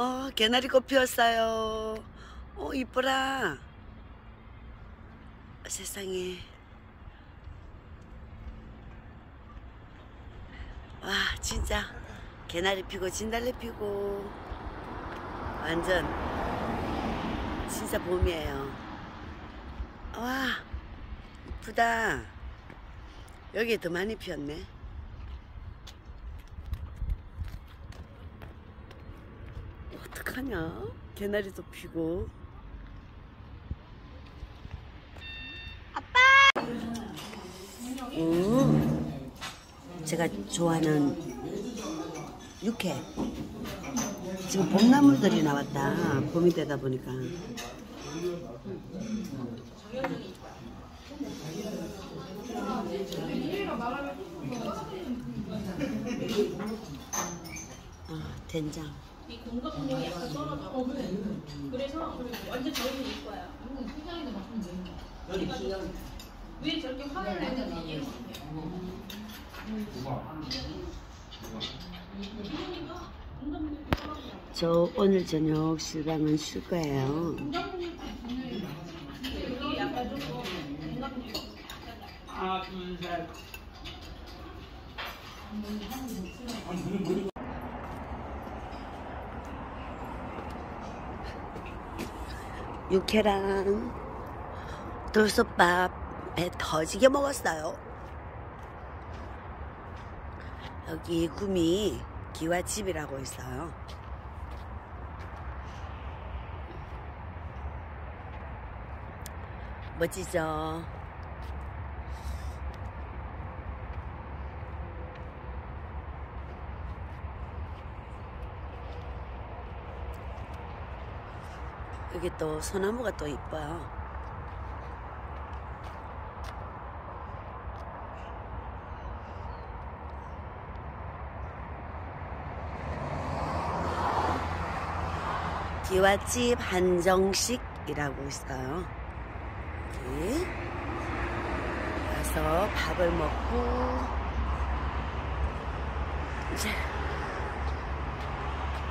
어, 개나리꽃 피었어요. 어, 이뻐라. 세상에. 와, 진짜. 개나리 피고, 진달래 피고. 완전, 진짜 봄이에요. 와, 이쁘다. 여기 더 많이 피었네. 어떡하냐? 개나리도 피고. 아빠! 음, 제가 좋아하는 육회. 지금 봄나물들이 나왔다. 봄이 되다 보니까. 아, 된장. 이 공감력이 약간 떨어져. 그래서 완전 저렇게 될 거야. 세상에도 맞으면 되는 거야. 왜 저렇게 화를 내는지 이해가 안 돼. 저 오늘 저녁 실방은 쉴 거예요. 하나, 둘, 셋. 육회랑 돌솥밥 배 터지게 먹었어요. 여기 구미 기와집이라고 있어요. 멋지죠? 여기 또 소나무가 또 이뻐요. 기와집 한정식이라고 있어요. 여기 와서 밥을 먹고 이제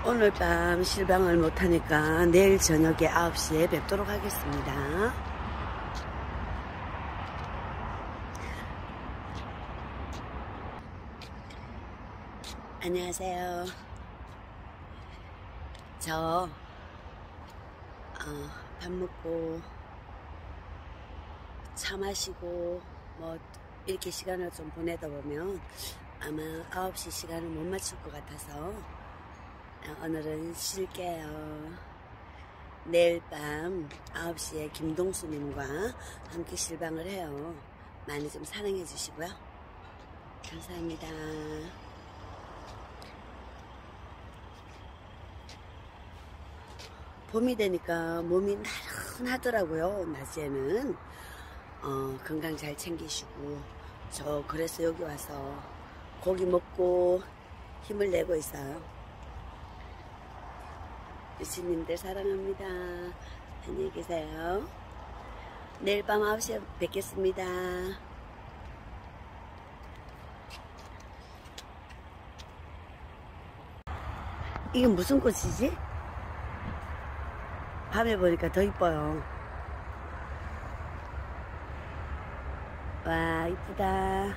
오늘 밤 실방을 못하니까 내일 저녁에 9시에 뵙도록 하겠습니다. 안녕하세요. 저, 어, 밥 먹고, 차 마시고, 뭐, 이렇게 시간을 좀 보내다 보면 아마 9시 시간을 못 맞출 것 같아서 아, 오늘은 쉴게요. 내일 밤 9시에 김동수님과 함께 실방을 해요. 많이 좀 사랑해 주시고요. 감사합니다. 봄이 되니까 몸이 나른하더라고요. 낮에는 어, 건강 잘 챙기시고 저 그래서 여기 와서 고기 먹고 힘을 내고 있어요. 유치님들 사랑합니다. 안녕히 계세요. 내일 밤 9시에 뵙겠습니다. 이게 무슨 꽃이지? 밤에 보니까 더 이뻐요. 와, 이쁘다.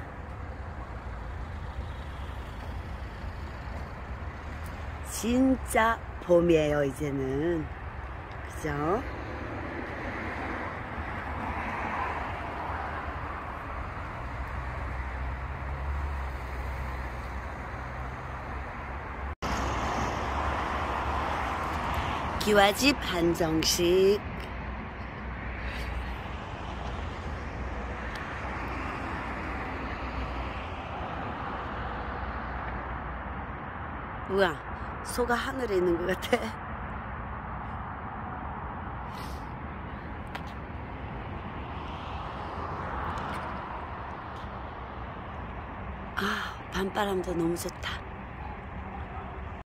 진짜 봄이에요, 이제는. 그죠? 기와집 한정식. 우와, 소가 하늘에 있는 것 같아. 아, 밤바람도 너무 좋다.